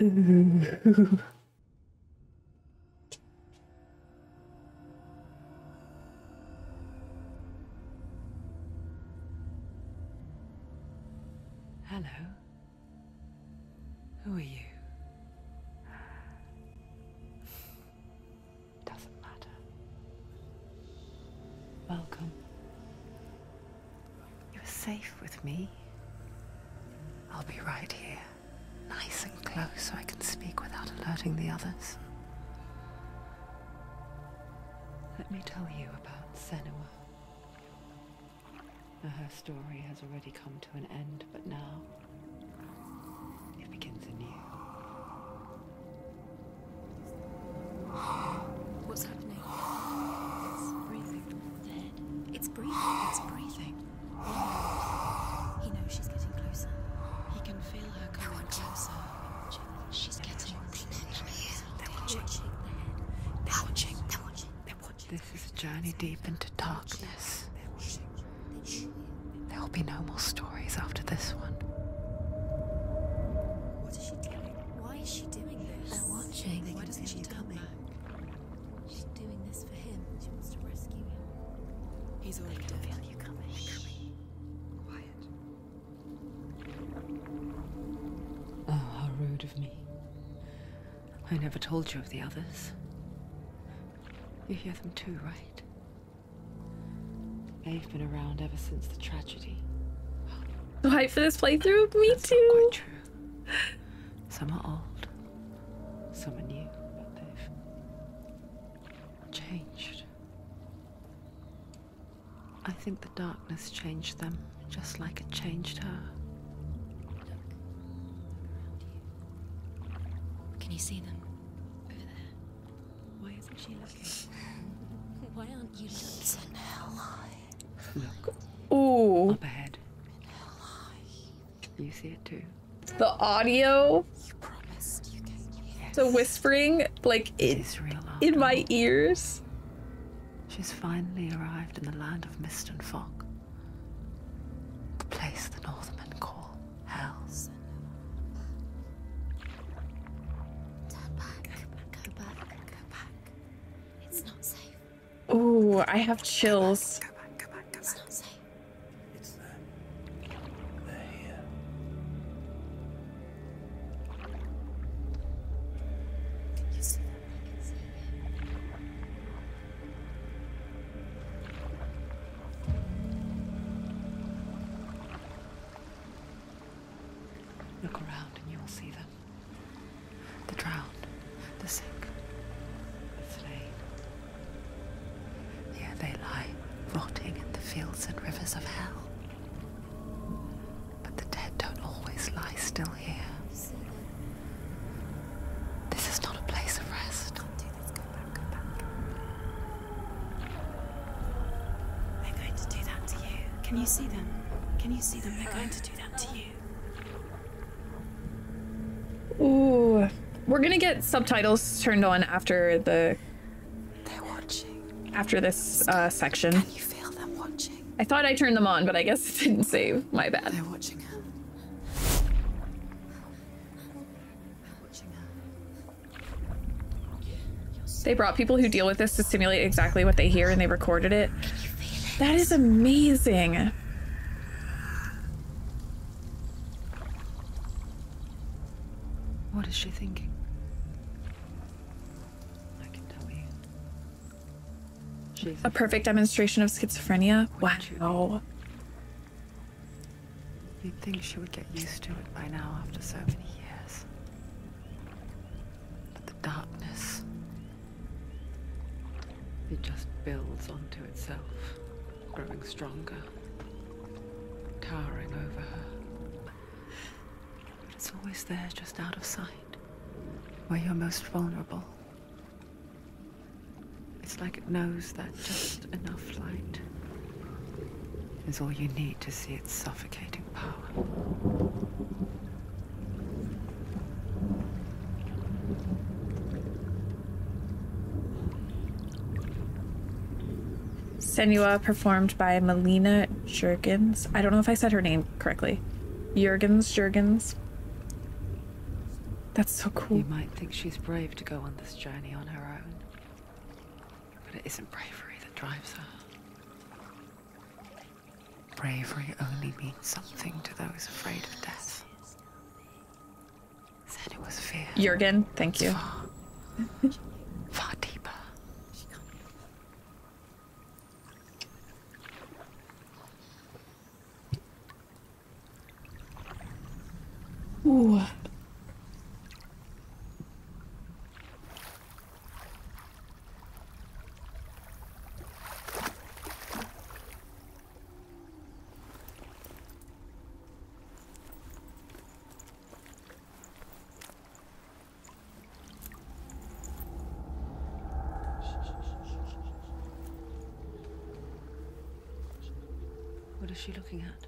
Ooh. Of me. I never told you of the others. You hear them too, right? They've been around ever since the tragedy. Hyped for this playthrough? Me That's too. quite true. Some are old, some are new, but they've changed. I think the darkness changed them, just like it changed her. You see them? Over there. Why isn't she looking? Why aren't you looking? Look, Ooh, up ahead. You see it too. the audio, You promised you came here. the whispering, like It it is real in my ears. She's finally arrived in the land of mist and fog. I have chills. Back, go back, go It's back. not safe. It's them. They're here. You see them? I can see it. Look around and you will see them. The drowned, the sick, the slain. Here they lie, rotting in the fields and rivers of hell. But the dead don't always lie still here. See them? This is not a place of rest. Can't do this. Go back. Go back. They're going to do that to you. Can you see them? Can you see them? They're going to do that to you. Ooh, we're gonna get subtitles turned on after the They're watching. after this uh, section. Can you feel them watching? I thought I turned them on, but I guess it didn't save. My bad. They're watching her. Watching her. They brought people who deal with this to simulate exactly what they hear, and they recorded it. That is amazing. What is she thinking? I can tell you. She's A perfect demonstration of schizophrenia. Wow. You'd think she would get used to it by now after so many years. But the darkness. It just builds onto itself, growing stronger, towering over her. But it's always there, just out of sight, where you're most vulnerable. It's like it knows that just enough light is all you need to see its suffocating power. Senua performed by Melina Juergens. I don't know if I said her name correctly. Juergens, Juergens. That's so cool. You might think she's brave to go on this journey on her own. But it isn't bravery that drives her. Bravery only means something to those afraid of death. Said it was fear. Jurgen, thank you. Far, far deeper. Ooh. What is she looking at?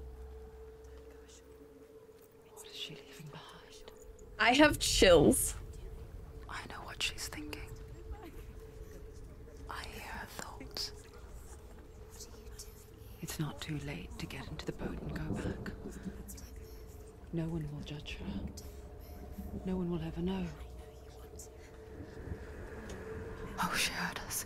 What is she leaving behind? I have chills. I know what she's thinking. I hear her thoughts. It's not too late to get into the boat and go back. No one will judge her. No one will ever know. Oh, she heard us.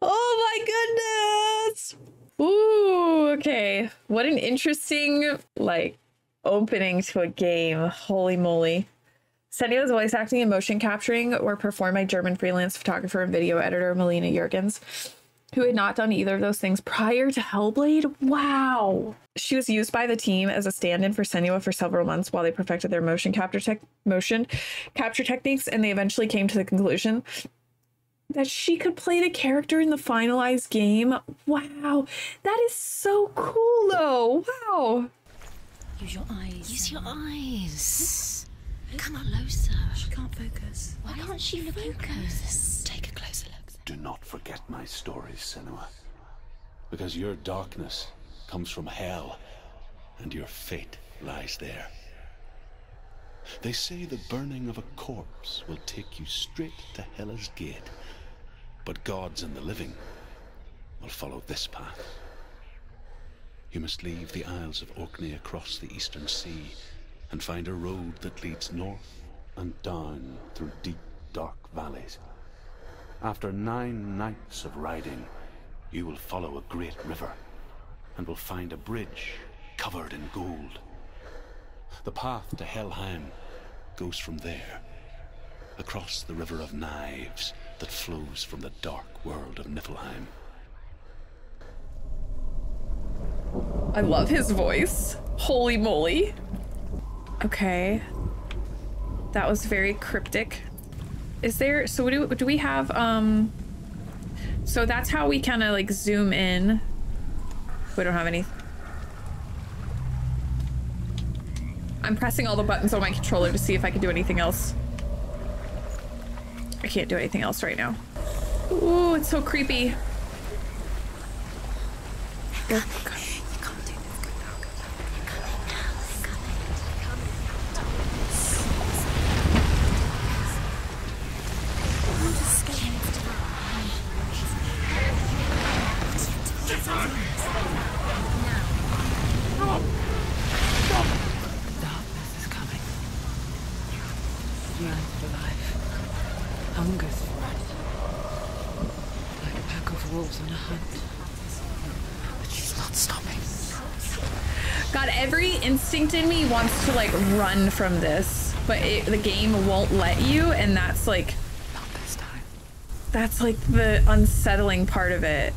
Oh my goodness. Ooh, okay. What an interesting like opening to a game. Holy moly. Senua's voice acting and motion capturing were performed by German freelance photographer and video editor Melina Juergens, who had not done either of those things prior to Hellblade. Wow. She was used by the team as a stand-in for Senua for several months while they perfected their motion capture tech motion capture techniques, and they eventually came to the conclusion that she could play the character in the finalized game. Wow. That is so cool though. Wow. Use your eyes. Use your eyes. Come on closer. She can't focus. Why can't she focus? Take a closer look. Do not forget my stories, Senua. Because your darkness comes from hell, and your fate lies there. They say the burning of a corpse will take you straight to Hela's gate, but gods and the living will follow this path. You must leave the Isles of Orkney across the eastern sea and find a road that leads north and down through deep, dark valleys. After nine nights of riding, you will follow a great river and will find a bridge covered in gold. The path to Helheim goes from there, across the river of knives that flows from the dark world of Niflheim. I love his voice. Holy moly. Okay. That was very cryptic. Is there so do do we have um so that's how we kind of like zoom in. We don't have any I'm pressing all the buttons on my controller to see if I can do anything else. I can't do anything else right now. Ooh, it's so creepy. Run from this, but it, the game won't let you, and that's like Not this time. that's like the unsettling part of it.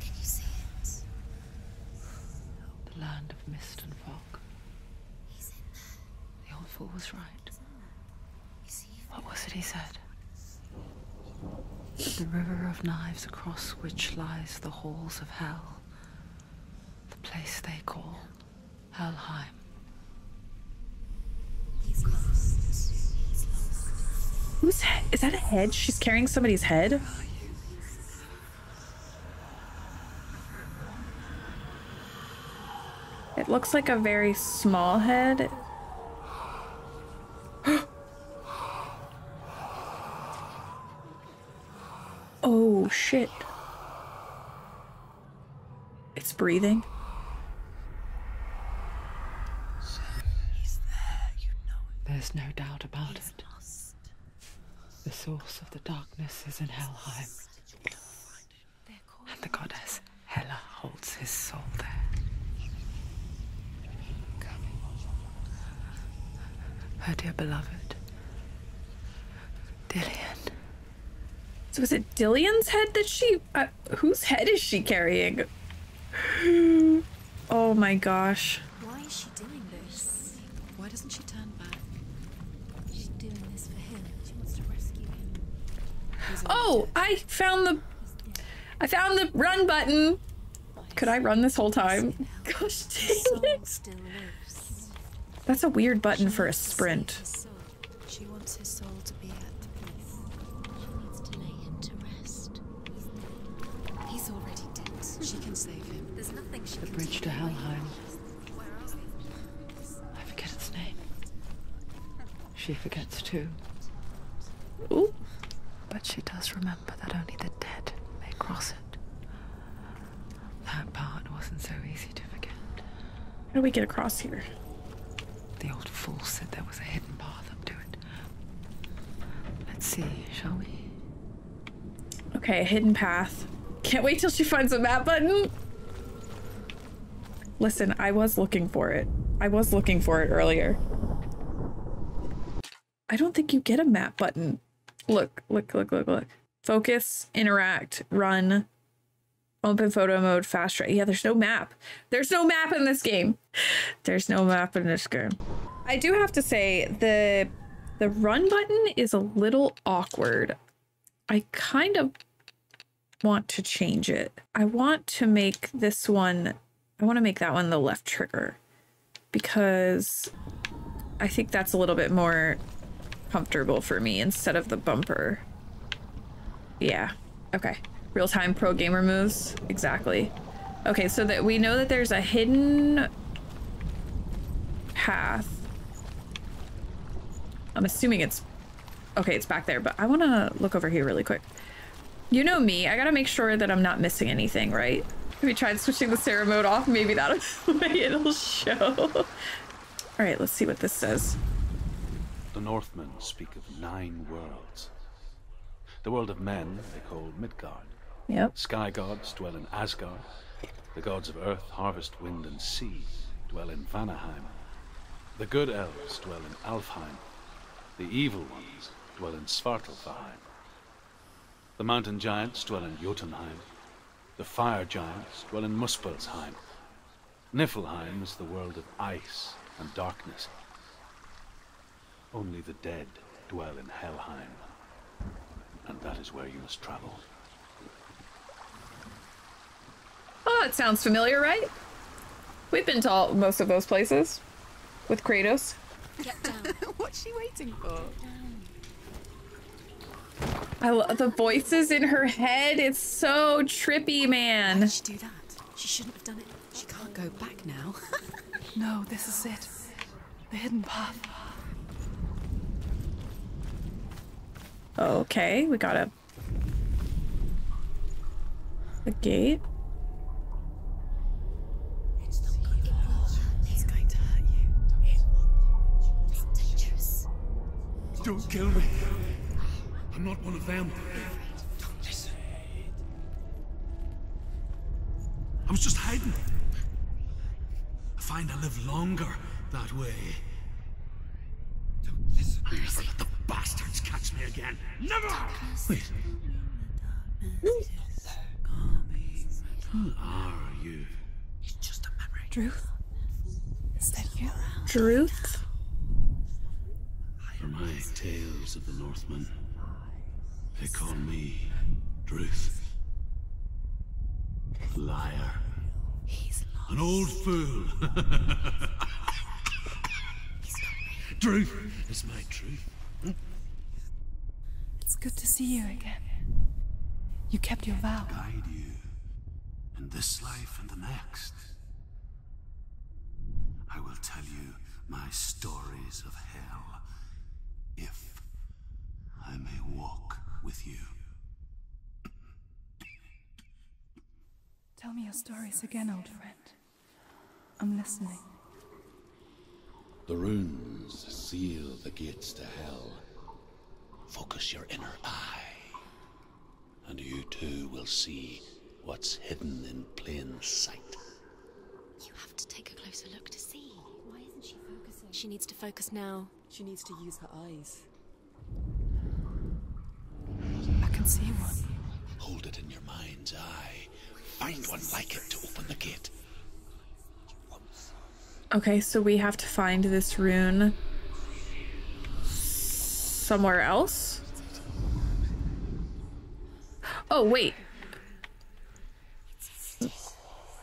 Can you see it? The land of mist and fog. He's in there. The old fool was right. it he said? The river of knives across which lies the halls of hell. The place they call Helheim. He's lost. He's lost. Who's is that a head? She's carrying somebody's head. It looks like a very small head. oh shit. It's breathing. He's there, you know it. There's no doubt about He's it. lost. The source of the darkness is in Helheim, and the goddess Hela holds his soul there. Her dear beloved, Dillion. So is it Dillion's head that she uh, whose head is she carrying? Oh my gosh. Why is she doing this? Why doesn't she turn back? She's doing this for him. She wants to rescue him. Oh, I found the I found the run button. Could I run this whole time? Gosh dang it. still lives. That's a weird button for a sprint. She wants his soul to be at peace. She needs to lay him to rest. He's already dead. She can save him. There's nothing she The bridge to Helheim. Where are we? I forget its name. She forgets too, Ooh. but she does remember that only the dead may cross it. That part wasn't so easy to forget. How do we get across here? The old fool said there was a hidden path up to it. Let's see, shall we? Okay, a hidden path. Can't wait till she finds the map button. Listen, I was looking for it. I was looking for it earlier. I don't think you get a map button. Look, look, look, look, look. Focus, interact, run, open photo mode, fast track. Yeah, there's no map. There's no map in this game. There's no map in this game. I do have to say the the run button is a little awkward. I kind of want to change it. I want to make this one, I want to make that one the left trigger because I think that's a little bit more comfortable for me instead of the bumper. Yeah. Okay. Real time pro gamer moves. Exactly. Okay, so that we know that there's a hidden path. I'm assuming it's okay, it's back there, but I want to look over here really quick. You know me, I gotta make sure that I'm not missing anything, right? Have you tried switching the Sarah mode off? Maybe that'll way it'll show. All right, let's see what this says. The Northmen speak of nine worlds. The world of men they call Midgard. Yep. Sky gods dwell in Asgard. The gods of earth, harvest, wind, and sea dwell in Vanaheim. The good elves dwell in Alfheim. The evil ones dwell in Svartalfheim. The mountain giants dwell in Jotunheim. The fire giants dwell in Muspelheim. Niflheim is the world of ice and darkness. Only the dead dwell in Helheim. And that is where you must travel. Oh, it sounds familiar, right? We've been to all, most of those places with Kratos. Get down. What's she waiting for? I love the voices in her head. It's so trippy, Why man. did she do that? She shouldn't have done it. She can't go back now. no, this is it. The hidden path. Okay, we got a a gate. It's not good. It's going to hurt you. It's dangerous. Don't kill me. I'm not one of them. Listen. I was just hiding. I find I live longer that way. Don't listen. Never let the bastards catch me again. Never! Wait. Who are you? It's just a memory. Druth? Is that you? Druth? Or am I tales of the Northmen. They call me Druth. Liar. He's lost. An old fool. Druth is my truth. It's good to see you again. You kept your vow. Guide you in this life and the next. I will tell you my stories of hell if I may walk with you. Tell me your stories again, old friend. I'm listening. The runes seal the gates to hell. Focus your inner eye, and you too will see what's hidden in plain sight. You have to take a closer look to see. Why isn't she focusing? She needs to focus now. She needs to use her eyes. I can see one. Hold it in your mind's eye. Find one like it to open the gate. Okay, so we have to find this rune somewhere else. Oh, wait.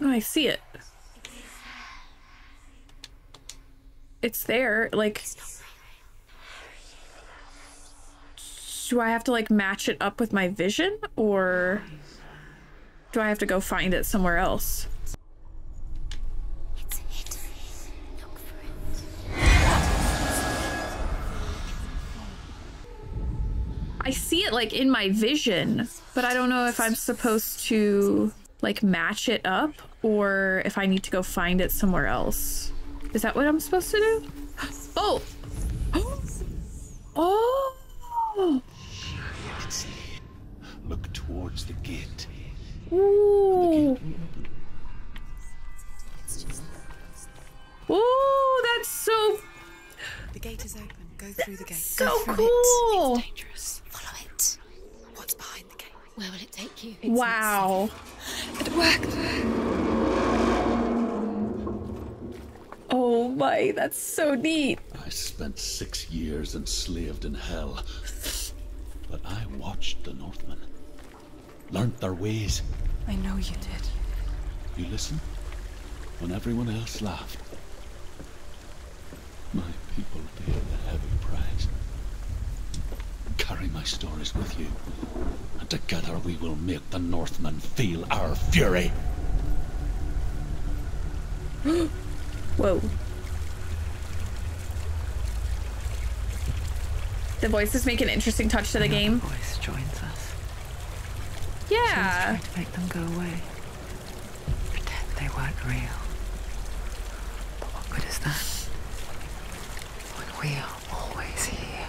No, I see it. It's there. Like, do I have to like match it up with my vision or do I have to go find it somewhere else? It's hidden. Look for it. I see it like in my vision, but I don't know if I'm supposed to like match it up or if I need to go find it somewhere else. Is that what I'm supposed to do? Oh! Oh! Look towards the gate. Ooh! Ooh, that's so The gate is open. Go through the gate. so cool! It. It's dangerous. Follow it. What's behind the gate? Where will it take you? Wow. It worked. Oh my, that's so neat. I spent six years enslaved in hell. But I watched the Northmen. Learned their ways. I know you did. You listen when everyone else laughed. My people paid the heavy price. Carry my stories with you, and together we will make the Northmen feel our fury. Whoa. The voices make an interesting touch to the game. Voice joins us. Yeah. Trying to make them go away. Pretend they weren't real. But what good is that? When we are always here.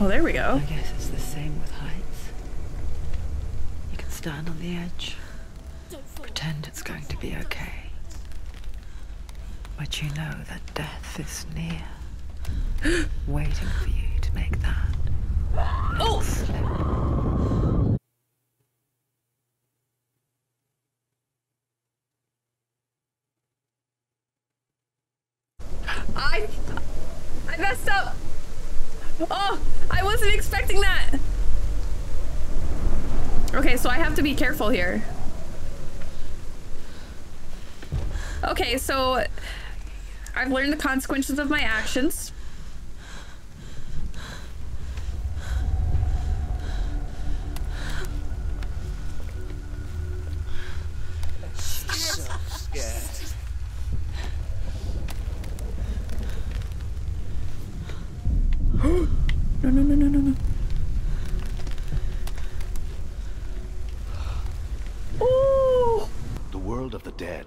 Oh, there we go. I guess it's the same with heights. You can stand on the edge, pretend it's going to be okay. But you know that death is near, waiting for you to make that. Oh! slip. I I messed up. Oh, I wasn't expecting that. Okay, so I have to be careful here. Okay, so I've learned the consequences of my actions.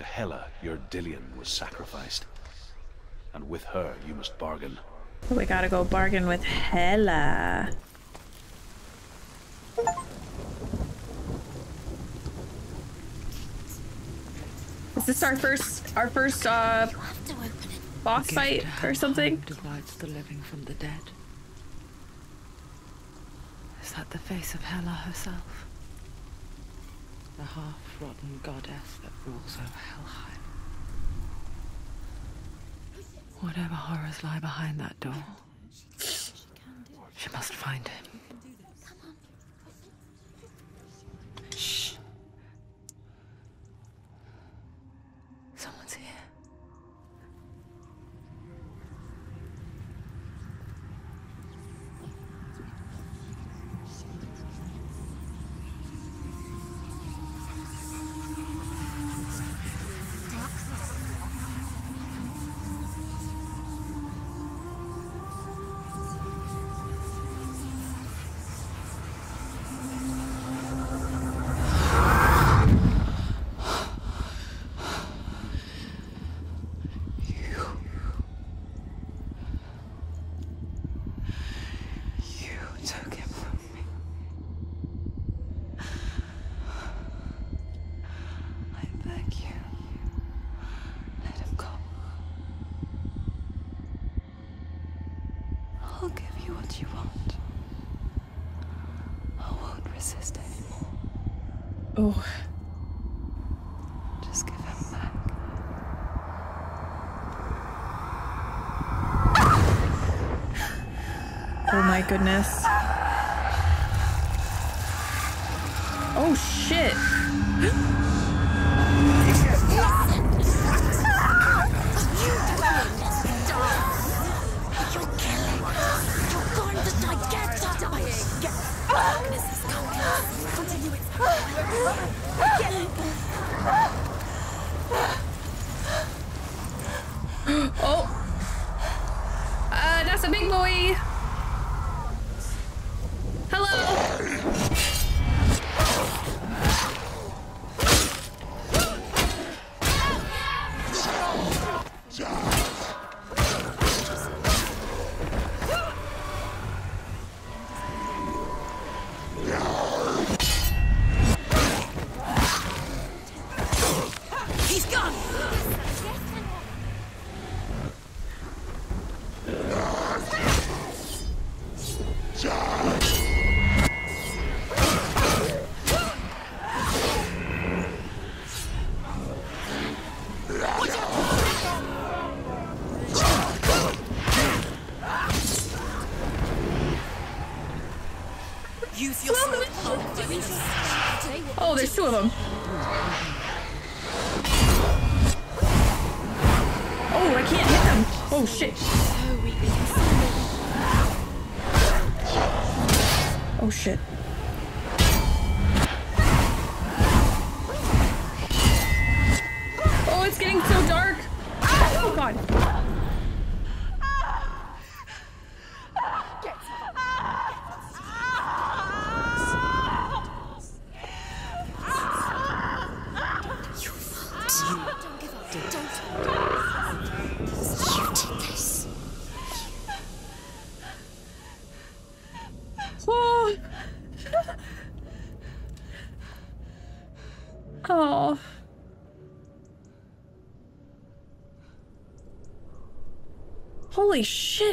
To Hela, your Dillion was sacrificed. And with her, you must bargain. We gotta go bargain with Hela. Is this our first, our first, uh, boss fight or something? Divides the living from the dead. Is that the face of Hela herself? The half-rotten goddess walls over Helheim. Whatever horrors lie behind that door, she must find him. my goodness. it's getting so dark. Oh god.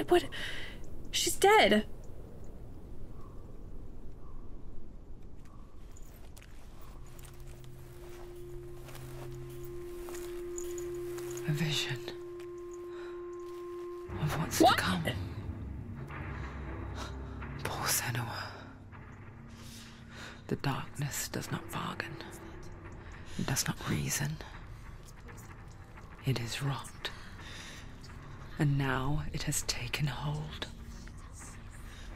What? She's dead. can hold.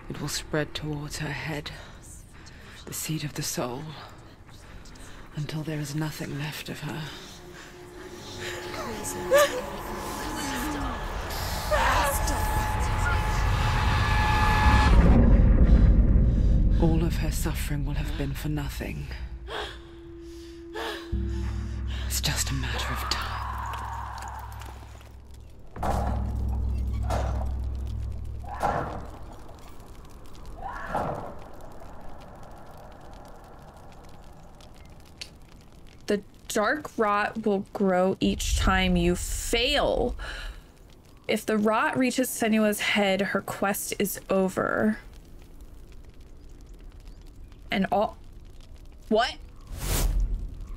It will spread towards her head, the seat of the soul, until there is nothing left of her. All of her suffering will have been for nothing. It's just a matter of time. Dark rot will grow each time you fail. If the rot reaches Senua's head, her quest is over. And all. What?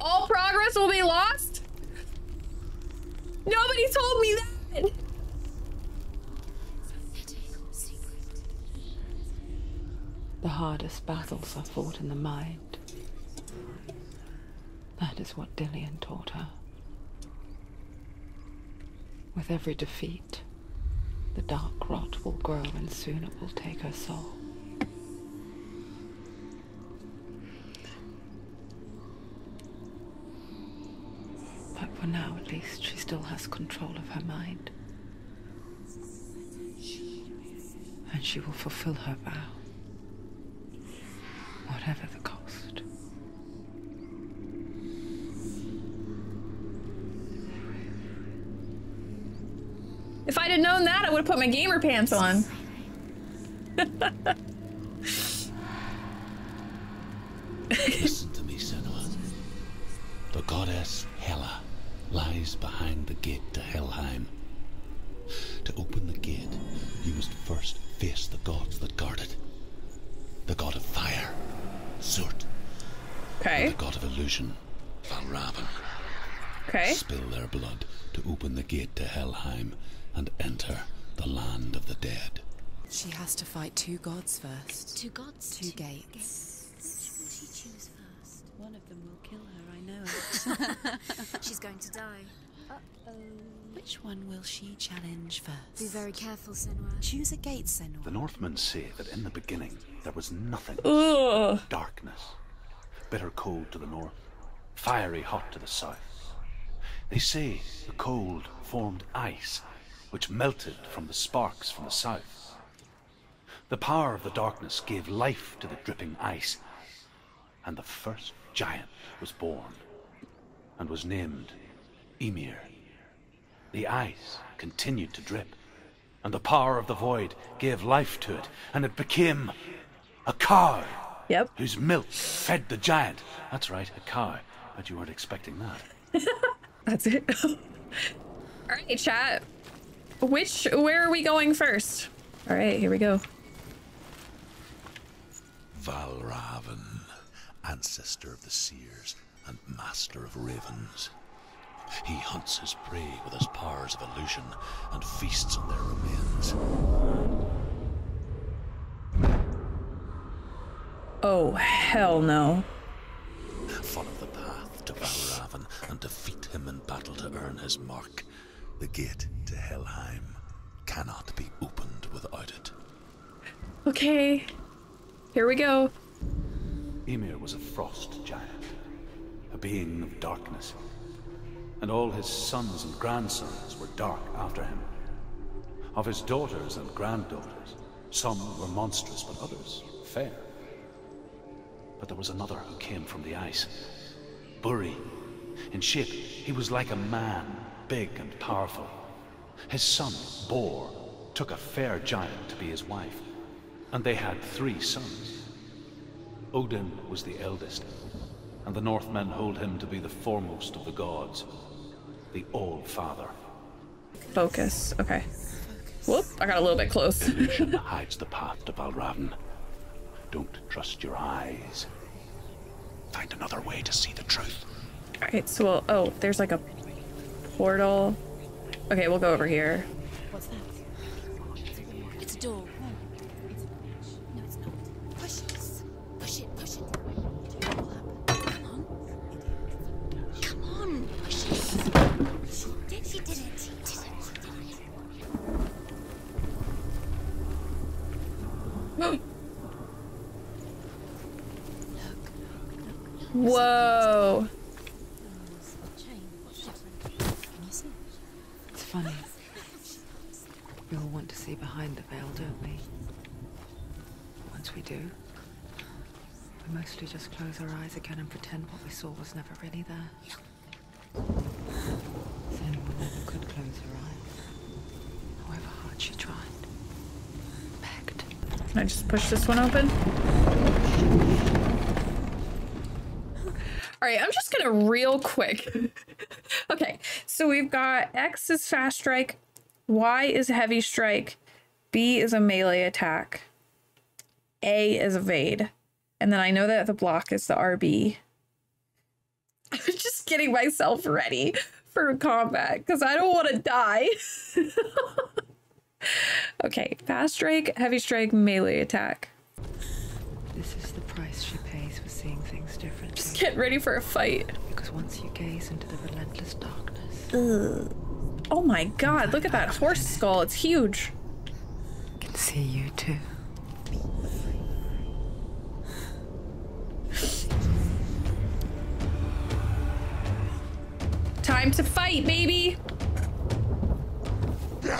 All progress will be lost? Nobody told me that! The hardest battles are fought in the mind. That is what Dillion taught her. With every defeat, the dark rot will grow and soon it will take her soul. But for now, at least, she still has control of her mind. And she will fulfill her vow, known that, I would have put my gamer pants on. Listen to me, Senua. The goddess Hela lies behind the gate to Helheim. To open the gate, you must first face the gods that guard it. The god of fire, Surt. Okay. The god of illusion, Valravn. Okay. Spill their blood to open the gate to Helheim and enter the land of the dead. She has to fight two gods first. Two gods. Two gates. Which will she choose first? One of them will kill her, I know it. She's going to die. Which one will she challenge first? Be very careful, Senua. Choose a gate, Senua. The Northmen say that in the beginning there was nothing. Ugh. Darkness. Bitter cold to the north, fiery hot to the south. They say the cold formed ice, which melted from the sparks from the south. The power of the darkness gave life to the dripping ice, and the first giant was born, and was named Ymir. The ice continued to drip, and the power of the void gave life to it, and it became a cow Yep. whose milk fed the giant. That's right, a cow. But you weren't expecting that. That's it. All right, chat. Which, where are we going first? All right, here we go. Valravn, ancestor of the seers and master of ravens. He hunts his prey with his powers of illusion and feasts on their remains. Oh, hell no. Follow the path to Valravn and defeat him in battle to earn his mark. The gate to Helheim cannot be opened without it. Okay. Here we go. Ymir was a frost giant, a being of darkness, and all his sons and grandsons were dark after him. Of his daughters and granddaughters, some were monstrous, but others fair. But there was another who came from the ice. Buri. In shape, he was like a man, big and powerful. His son, Bor, took a fair giant to be his wife, and they had three sons. Odin was the eldest, and the Northmen hold him to be the foremost of the gods, the All Father. Focus. Okay. Whoop, I got a little bit close. Illusion hides the path to Valravn. Don't trust your eyes. Find another way to see the truth. All right, so we'll, oh, there's like a portal. Okay, we'll go over here. What's that? Close our eyes again and pretend what we saw was never really there. Senua never could close her eyes, however hard she tried. Begged. Can I just push this one open? All right, I'm just gonna real quick. okay, so we've got X is fast strike, Y is heavy strike, B is a melee attack, A is evade, and then I know that the block is the RB. I'm just getting myself ready for combat because I don't want to die. okay, fast strike, heavy strike, melee attack. This is the price she pays for seeing things differently. Just get ready for a fight. Because once you gaze into the relentless darkness, Oh my god, look at that horse skull. It's huge. I can see you too. Time to fight, baby. You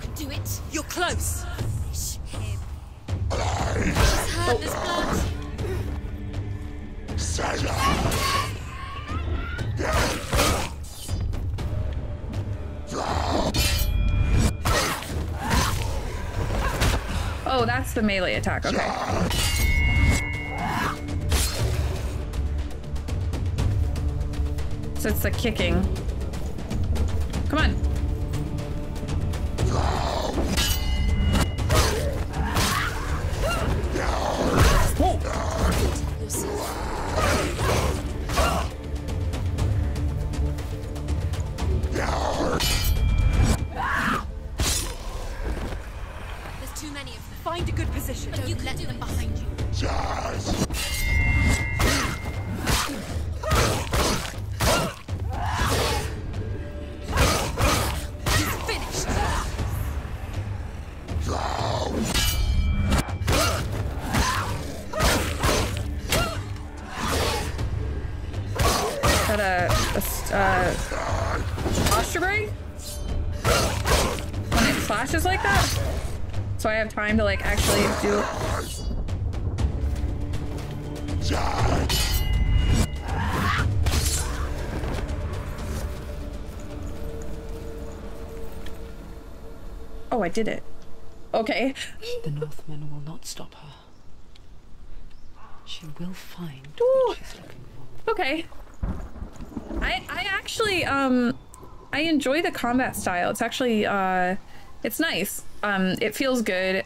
can do it. You're close. Finish him. He's hurt. There's blood. Oh, that's the melee attack. Okay. So it's the kicking. Come on. That a, a uh, break? When it flashes like that? So I have time to like actually do. Oh, I did it. Okay. The Northmen will not stop her. She will find Ooh. what she's looking for. Okay. I I actually um I enjoy the combat style. It's actually uh it's nice. Um it feels good.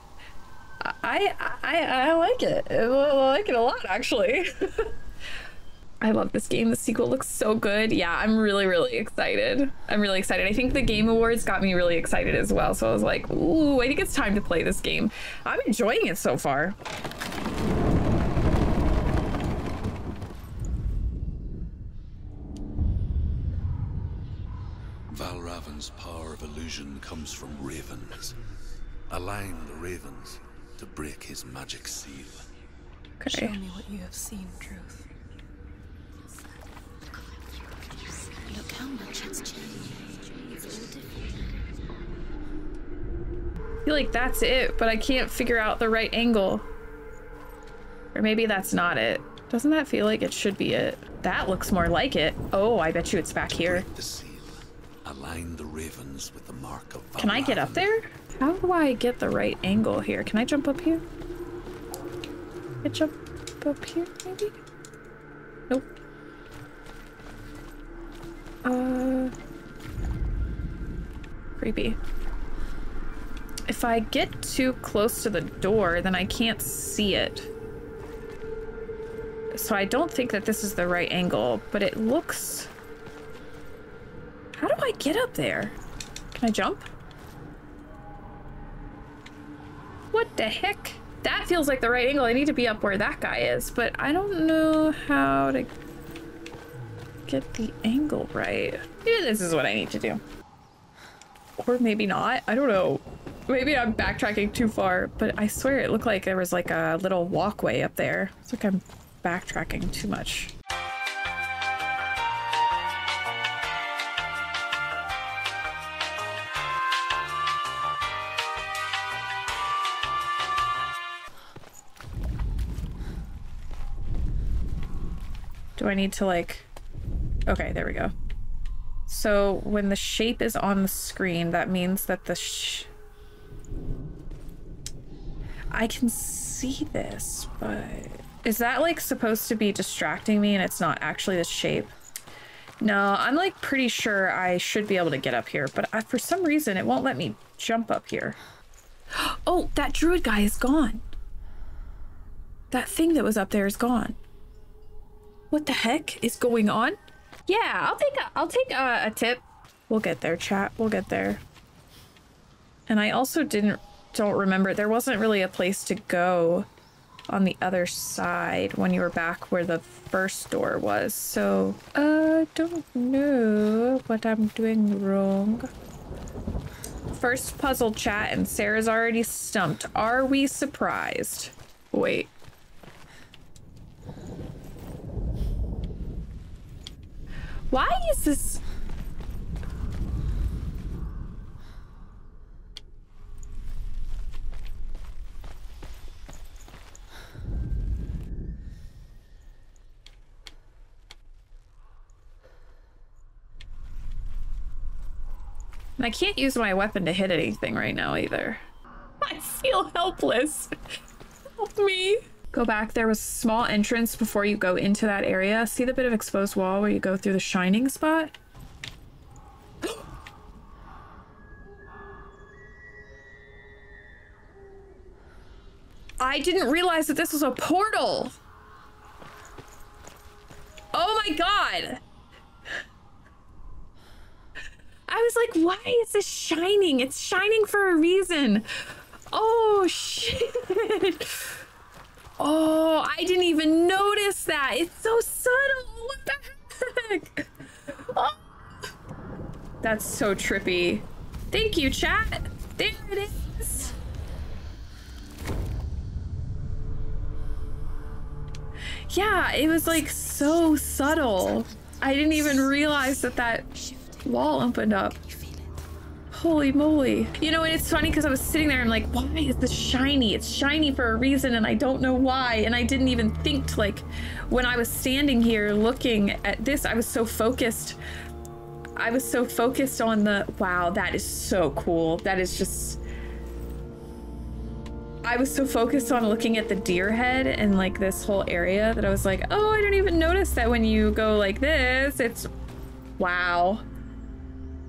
I I I like it. I like it a lot actually. I love this game. The sequel looks so good. Yeah, I'm really, really excited. I'm really excited. I think the Game Awards got me really excited as well. So I was like, ooh, I think it's time to play this game. I'm enjoying it so far. Valravn's power of illusion comes from ravens. Align the ravens to break his magic seal. Okay. Show me what you have seen, Druth. Look how much it's changed. It's all different. I feel like that's it, but I can't figure out the right angle. Or maybe that's not it. Doesn't that feel like it should be it? That looks more like it. Oh, I bet you it's back here. Align the ravens with the mark of. Can I get up there? How do I get the right angle here? Can I jump up here? I jump up here, maybe? Nope. Uh. Creepy. If I get too close to the door, then I can't see it. So I don't think that this is the right angle, but it looks. How do I get up there? Can I jump? What the heck? That feels like the right angle. I need to be up where that guy is, but I don't know how to get the angle right. Maybe this is what I need to do. Or maybe not. I don't know. Maybe I'm backtracking too far, but I swear it looked like there was like a little walkway up there. It's like I'm backtracking too much. Do I need to like... Okay, there we go. So when the shape is on the screen, that means that the sh... I can see this, but is that like supposed to be distracting me and it's not actually the shape? No, I'm like pretty sure I should be able to get up here, but I, for some reason it won't let me jump up here. Oh, that druid guy is gone. That thing that was up there is gone. What the heck is going on? Yeah, I'll take a, I'll take a, a tip. We'll get there, chat. We'll get there. And I also didn't don't remember there wasn't really a place to go on the other side when you were back where the first door was. So, uh, don't know what I'm doing wrong. First puzzle chat and Sarah's already stumped. Are we surprised? Wait. Why is this... I can't use my weapon to hit anything right now either. I feel helpless. Help me. Go back. There was a small entrance before you go into that area. See the bit of exposed wall where you go through the shining spot? I didn't realize that this was a portal. Oh my god. I was like, why is this shining? It's shining for a reason. Oh, shit. Oh, I didn't even notice that. It's so subtle. What the heck? Oh. That's so trippy. Thank you, chat. There it is. Yeah, it was like so subtle. I didn't even realize that that wall opened up. Holy moly. You know, and it's funny because I was sitting there and like, why is this shiny? It's shiny for a reason and I don't know why. And I didn't even think to like, when I was standing here looking at this, I was so focused. I was so focused on the, wow, that is so cool. That is just, I was so focused on looking at the deer head and like this whole area that I was like, oh, I don't even notice that when you go like this, it's, wow.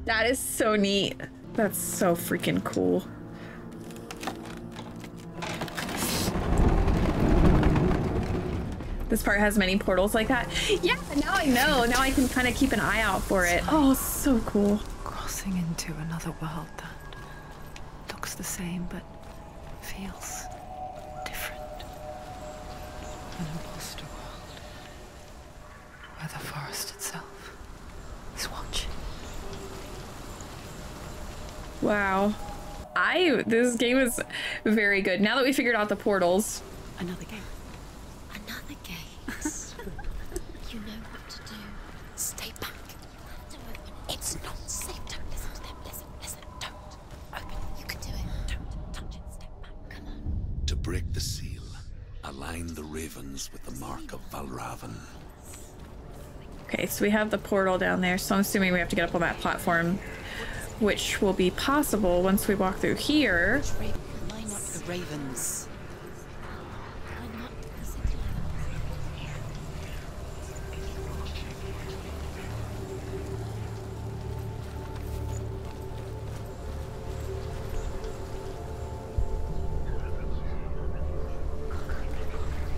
That is so neat. That's so freaking cool. This part has many portals like that. Yeah, now I know. Now I can kind of keep an eye out for it. Oh, so cool. Crossing into another world that looks the same but feels different. An imposter world where the forest itself is watching. Wow. I this game is very good. Now that we figured out the portals. Another game. Another game. you know what to do. Stay back. You have to open. It's not safe. Don't listen to them. Listen, listen. Don't. Open. You can do it. Don't touch it. Step back. Come on. To break the seal, align the ravens with the mark of Valravn. Okay, so we have the portal down there, so I'm assuming we have to get up on that platform, which will be possible once we walk through here. Line the ravens. I'm not listen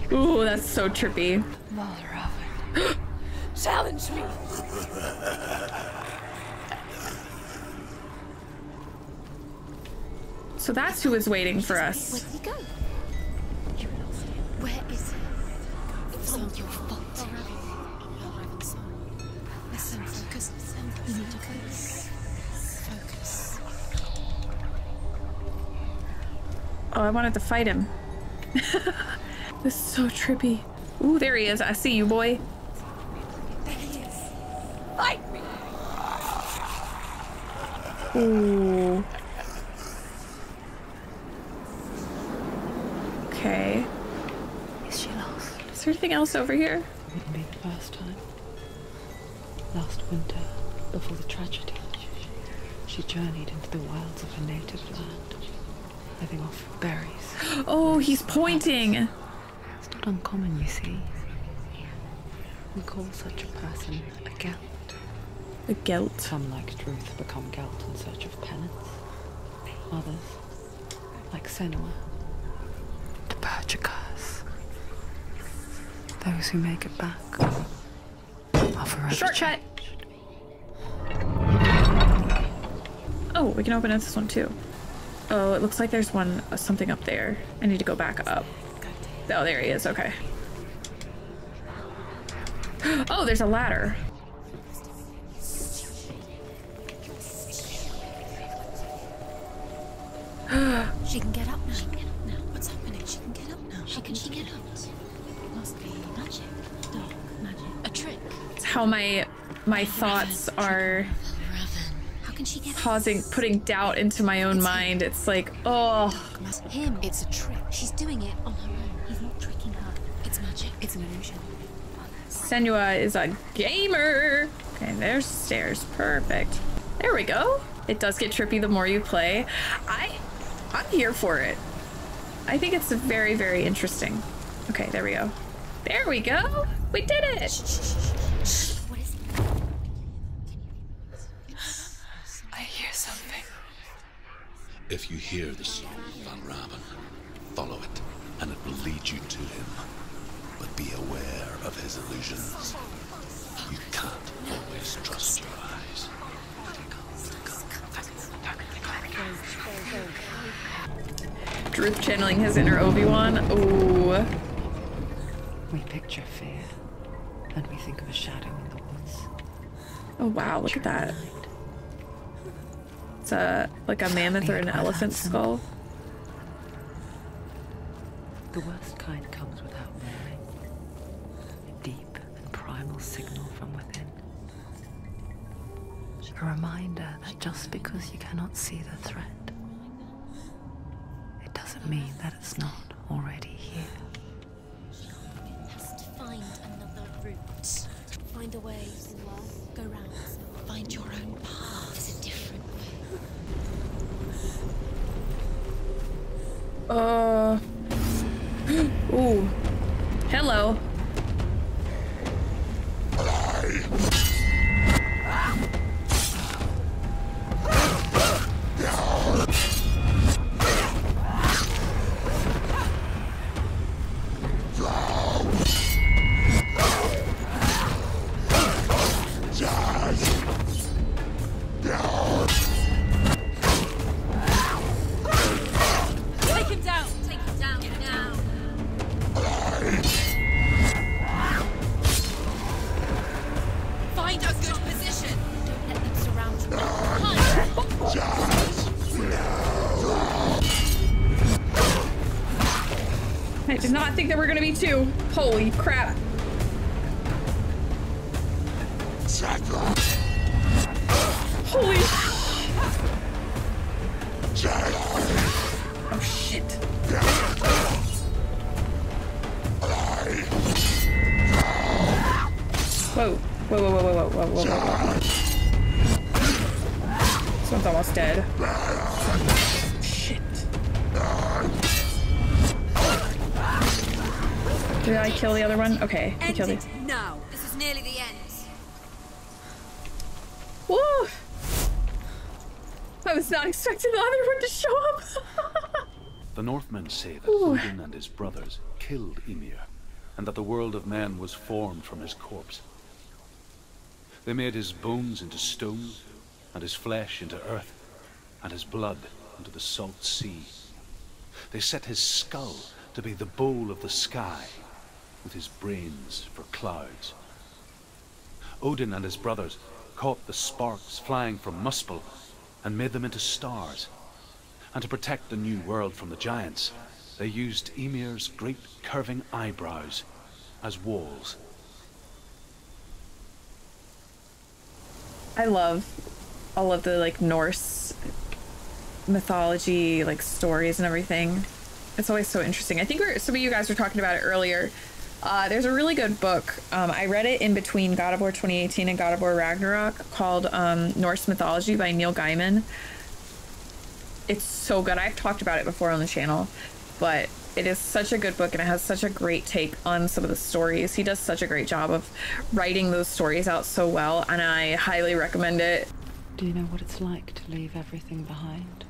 to. Ooh, that's so trippy. Challenge me. So that's who is waiting for us. Where is he? It's all your fault. Oh, I wanted to fight him. this is so trippy. Ooh, there he is. I see you, boy. There he is. Fight me. Ooh. Okay. Is she lost? Is there anything else over here? Wouldn't be the first time. Last winter, before the tragedy, she journeyed into the wilds of her native land. living off berries. Oh, he's pointing. It's not uncommon, you see. We call such a person a gelt. A guilt. Some, like Druth, become gelt in search of penance. Others, like Senua, to purge a curse. Those who make it back are forever Shortcut. Oh, we can open up this one too. Oh, it looks like there's one uh, something up there. I need to go back up. Oh, there he is. Okay. Oh, there's a ladder. She can get up now. How my my thoughts are Raven. How can she get up? causing putting doubt into my own mind. It's like, oh, Him. It's a trick. She's doing it on her own. He's not tricking her. It's magic. It's an illusion. Senua is a gamer. Okay, there's stairs. Perfect. There we go. It does get trippy the more you play. I I'm here for it. I think it's very, very interesting. Okay, there we go. There we go. We did it. What is it? I hear something. If you hear the song of Valravn, follow it, and it will lead you to him. But be aware of his illusions. You can't always trust your eyes. Druth channeling his inner Obi-Wan. Ooh. We picture fear, and we think of a shadow in the woods. Oh wow, look at that. It's a like a mammoth or an elephant skull. The worst kind comes without warning. A deep and primal signal from within. A reminder that just because you cannot see the threat, it doesn't mean that it's not already here. Another route. Find a way. Go round. Find your own path. A different way. Uh. Ooh. Hello. Think there were gonna be two. Holy crap. Did I kill the other one? Okay, I killed it. now. This is nearly the end. Woo! I was not expecting the other one to show up. The Northmen say that Odin and his brothers killed Ymir, and that the world of men was formed from his corpse. They made his bones into stone, and his flesh into earth, and his blood into the salt sea. They set his skull to be the bowl of the sky, with his brains for clouds. Odin and his brothers caught the sparks flying from Muspel and made them into stars. And to protect the new world from the giants, they used Ymir's great curving eyebrows as walls. I love all of the like Norse mythology, like stories and everything. It's always so interesting. I think we're, some of you guys were talking about it earlier. Uh, there's a really good book. Um, I read it in between God of War 2018 and God of War Ragnarok called um, Norse Mythology by Neil Gaiman. It's so good. I've talked about it before on the channel, but it is such a good book and it has such a great take on some of the stories. He does such a great job of writing those stories out so well, and I highly recommend it. Do you know what it's like to leave everything behind?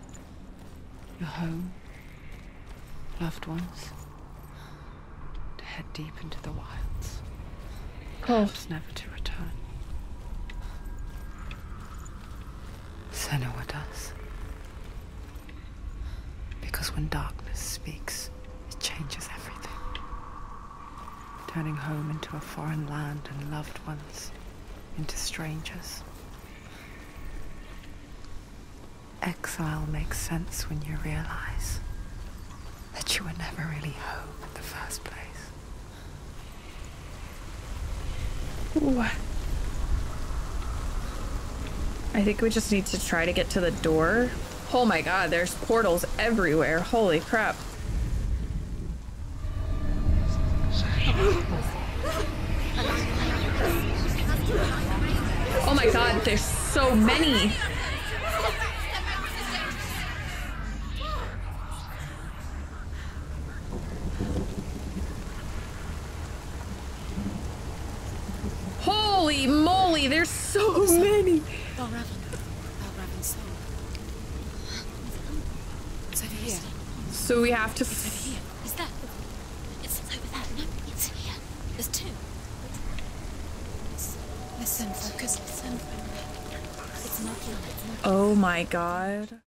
Your home, loved ones, head deep into the wilds, perhaps never to return. Senua does. Because when darkness speaks, it changes everything. Turning home into a foreign land and loved ones into strangers. Exile makes sense when you realize that you were never really home in the first place. Ooh. I think we just need to try to get to the door. Oh my god, there's portals everywhere. Holy crap. Oh my god, there's so many. Holy moly, there's so many. Valravn. Valravn's soul. It's over here. So we have to. It's over here. Is that? It's over there. No, it's here. There's two. Listen, focus. Listen. It's not here. It's not Oh my god.